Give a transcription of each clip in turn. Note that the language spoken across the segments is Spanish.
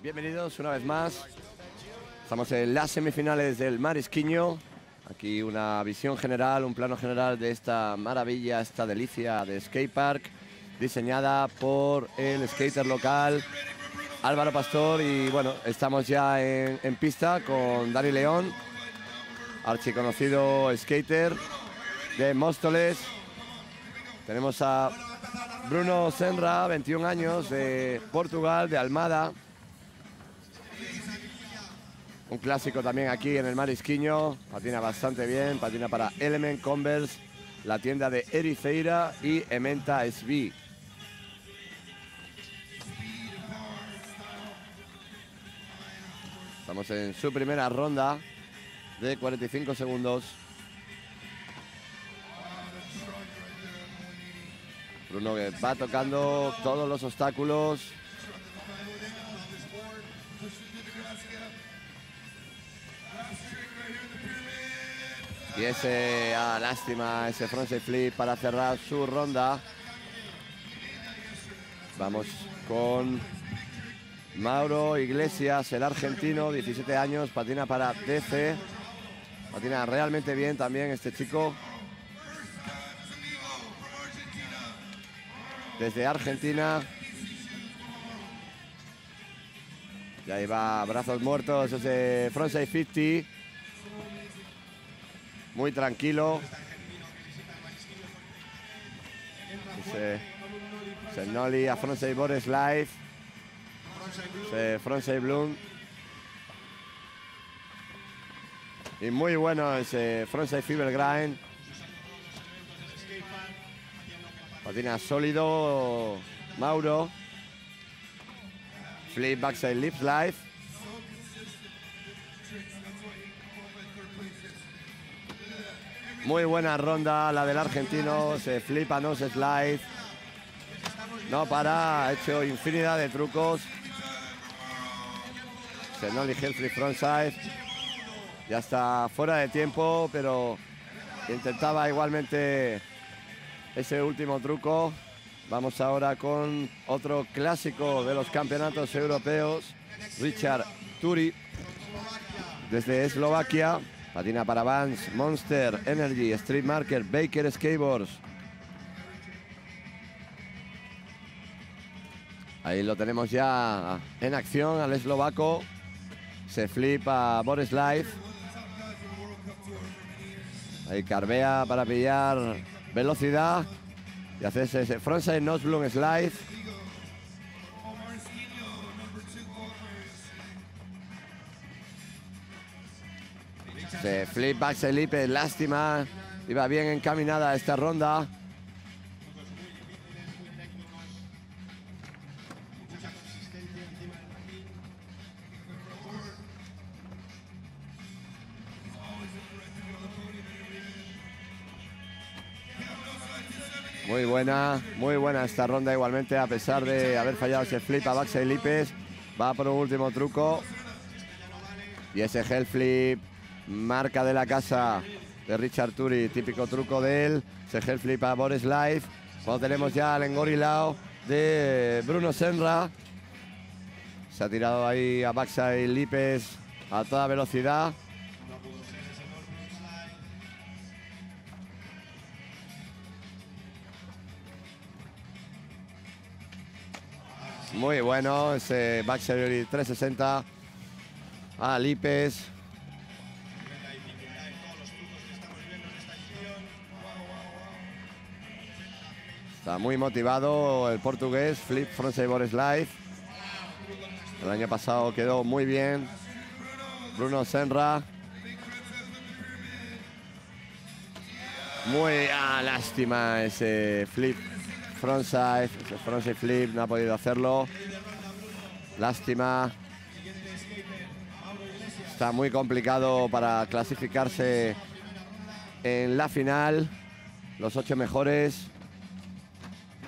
Bienvenidos una vez más. Estamos en las semifinales del Marisquiño. Aquí una visión general, un plano general de esta maravilla, esta delicia de skatepark, diseñada por el skater local Álvaro Pastor. Y bueno, estamos ya en, pista con Dani León, archiconocido skater de Móstoles. Tenemos a Bruno Senra, 21 años, de Portugal, de Almada. Un clásico también aquí en el Marisquiño. Patina bastante bien. Patina para Element Converse, la tienda de Ericeira y Ementa SB. Estamos en su primera ronda de 45 segundos. Bruno va tocando todos los obstáculos. Y ese, ah, lástima, ese frontside flip para cerrar su ronda. Vamos con Mauro Iglesias, el argentino, 17 años, patina para DC. Patina realmente bien también este chico. Desde Argentina. Ya va brazos muertos ese frontside 50 muy tranquilo. Ese, ese Nolly a frontside board slide. Ese frontside bloom. Y muy bueno ese frontside fever grind. Patina sólido Mauro. Flip backside lip slide. Muy buena ronda la del argentino. Se flipa, no se slide. No para, ha hecho infinidad de trucos. Se no elige el free frontside. Ya está fuera de tiempo, pero intentaba igualmente ese último truco. Vamos ahora con otro clásico de los campeonatos europeos, Richard Turi, desde Eslovaquia. Patina para Vans, Monster, Energy, Street Marker, Baker Skateboards. Ahí lo tenemos ya en acción al eslovaco. Se flipa Boris Life. Ahí carbea para pillar velocidad. Y hace ese frontside nose slide. Se flip back Felipe, lástima. Iba bien encaminada esta ronda. Muy buena, muy buena esta ronda igualmente, a pesar de haber fallado ese flip a backside lipes. Va por un último truco. Y ese hell flip marca de la casa de Richard Turi, típico truco de él. Se hell flip a Boris Life. Cuando tenemos ya al engorilao de Bruno Senra. Se ha tirado ahí a backside lipes a toda velocidad. Muy bueno ese backside 360 a Lipes. Está muy motivado el portugués, flip frontside board slide. El año pasado quedó muy bien. Bruno Senra. Muy ah, lástima ese flip frontside, frontside flip, no ha podido hacerlo. Lástima. Está muy complicado para clasificarse en la final. Los ocho mejores.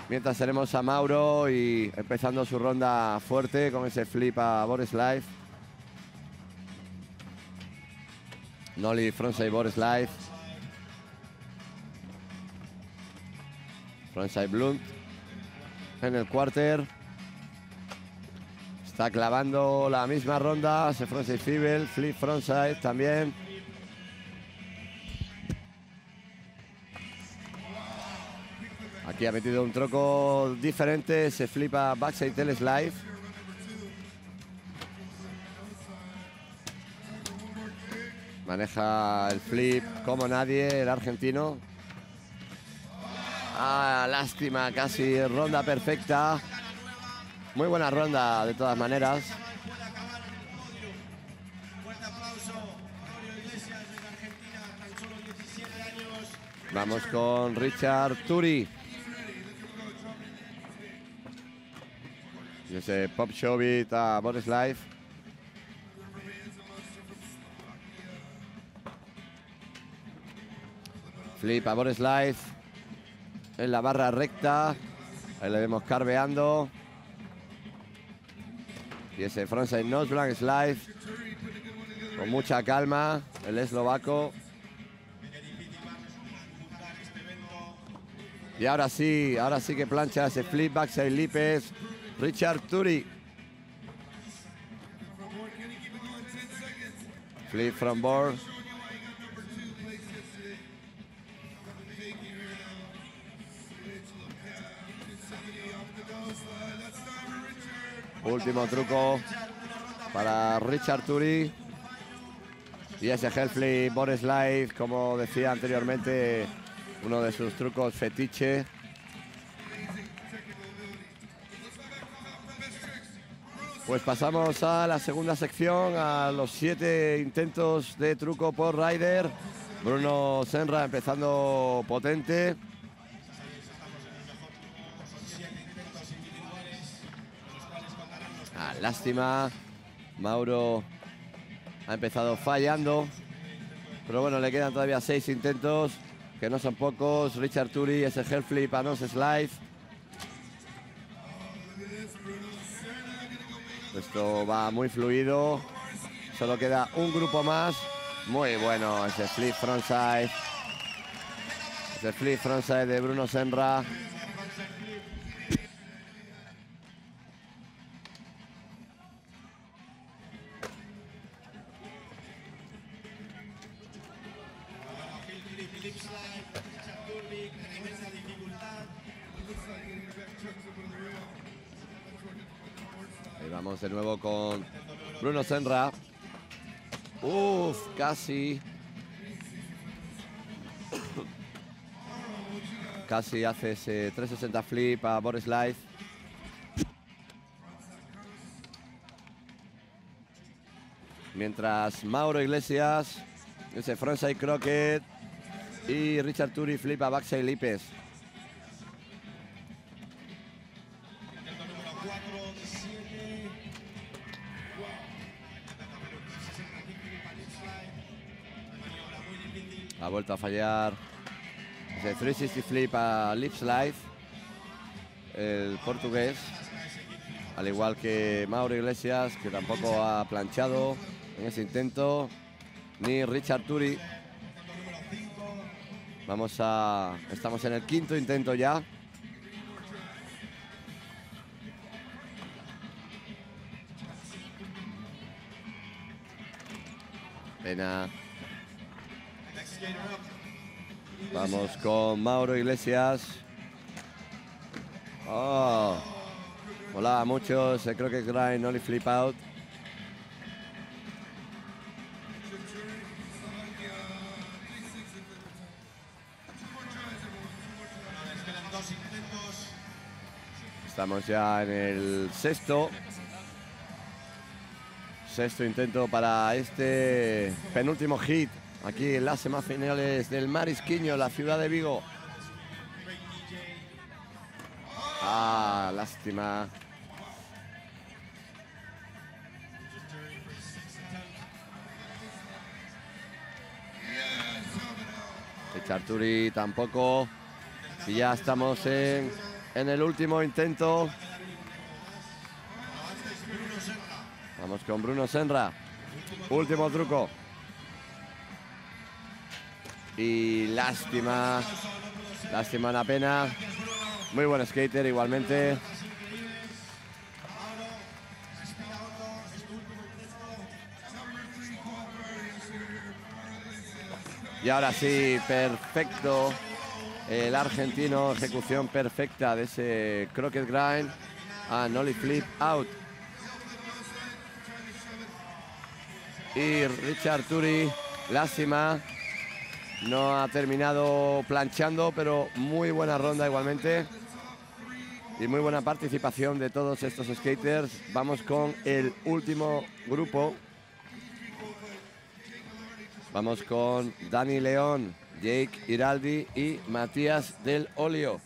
Mientras tenemos a Mauro y empezando su ronda fuerte con ese flip a Boris Life. Nolly frontside Boris Life. Frontside Blunt en el quarter. Está clavando la misma ronda. Se frontside Fibel, flip frontside también. Aquí ha metido un troco diferente. Se flipa backside tail slide. Maneja el flip como nadie, el argentino. Ah, lástima, casi ronda perfecta. Muy buena ronda de todas maneras. Vamos con Richard Turi. Y ese Pop Showbit a Boris Life. Flip a Boris Life. En la barra recta. Ahí le vemos carveando. Y ese frontside nose blank slide. Con mucha calma. El eslovaco. Y ahora sí, ahora sí que plancha ese flip backside lipes. Richard Turi. Flip from board. Último truco para Richard Turi. Y ese Hellflip Boris Light, como decía anteriormente, uno de sus trucos fetiche. Pues pasamos a la segunda sección, a los siete intentos de truco por Ryder. Bruno Senra empezando potente. Lástima. Mauro ha empezado fallando. Pero bueno, le quedan todavía seis intentos, que no son pocos. Richard Turi, ese flip a slide. Esto va muy fluido. Solo queda un grupo más. Muy bueno ese flip frontside. Ese flip frontside de Bruno Senra. Vamos de nuevo con Bruno Senra. Uf, casi. Casi hace ese 360 flip a Boris Life. Mientras Mauro Iglesias, ese frontside croquet y Richard Turi flipa backside lipes. Vuelto a fallar ese 360 flip a lip slide. El portugués. Al igual que Mauro Iglesias, que tampoco ha planchado en ese intento. Ni Richard Turi. Vamos a. Estamos en el quinto intento ya. Pena. Vamos con Mauro Iglesias. Oh. Muchos. eh, Creo que Grind only flip out. Estamos ya en el sexto. Sexto intento para este penúltimo hit. Aquí en las semifinales del Marisquiño, la ciudad de Vigo. Ah, lástima. Charturi tampoco. Y ya estamos en, en el último intento. Vamos con Bruno Senra. Último truco y lástima, lástima la pena. Muy buen skater igualmente. Y ahora sí, perfecto. El argentino, ejecución perfecta de ese croquet grind ah, a Nolly Flip Out. Y Richard Turi, lástima, no ha terminado planchando, pero muy buena ronda igualmente. Y muy buena participación de todos estos skaters. Vamos con el último grupo. Vamos con Dani León, Jake Iraldi y Matías del Olio.